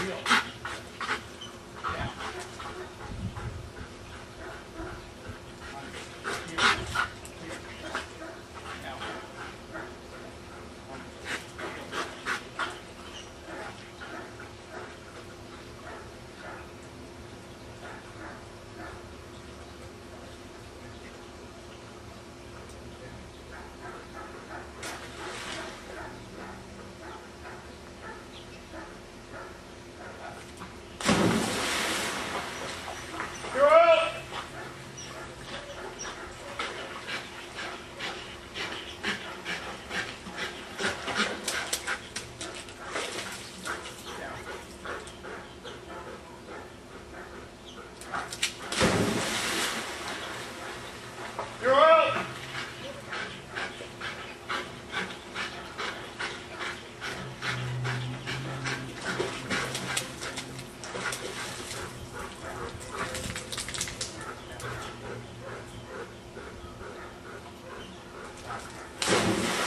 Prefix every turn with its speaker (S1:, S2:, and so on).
S1: 没有。Amen.